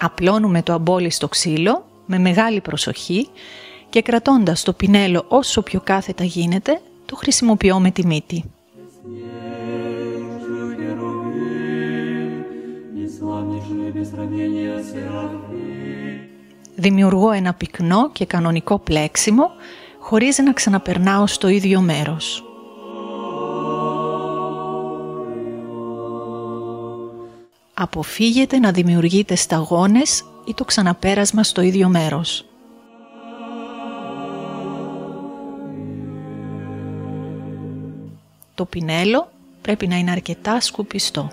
Απλώνουμε το αμπόλι στο ξύλο με μεγάλη προσοχή και κρατώντας το πινέλο όσο πιο κάθετα γίνεται, το χρησιμοποιώ με τη μύτη. Δημιουργώ ένα πυκνό και κανονικό πλέξιμο χωρίς να ξαναπερνάω στο ίδιο μέρος. Αποφύγετε να δημιουργείτε σταγόνες ή το ξαναπέρασμα στο ίδιο μέρος. Το πινέλο πρέπει να είναι αρκετά σκουπιστό.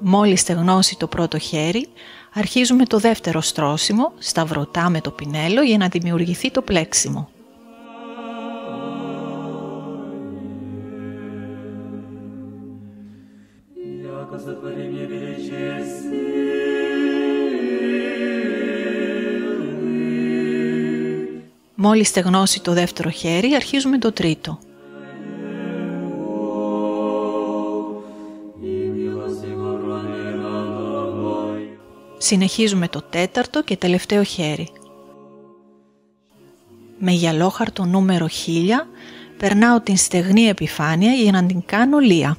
Μόλις στεγνώσει το πρώτο χέρι, αρχίζουμε το δεύτερο στρώσιμο, σταυρωτά με το πινέλο για να δημιουργηθεί το πλέξιμο. Μόλις στεγνώσει το δεύτερο χέρι, αρχίζουμε το τρίτο. Συνεχίζουμε το τέταρτο και τελευταίο χέρι. Με γυαλόχαρτο νούμερο 1000 περνάω την στεγνή επιφάνεια για να την κάνω λία.